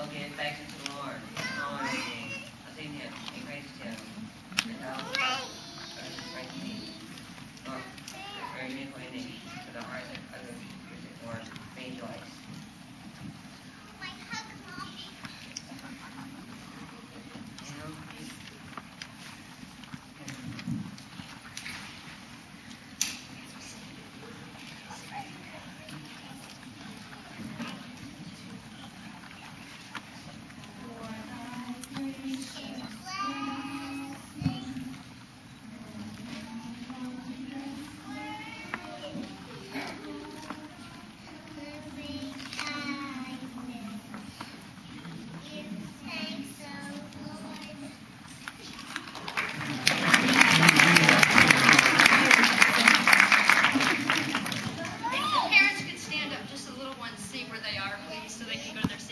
Okay, thanks, Lord. Good morning. So they can go to their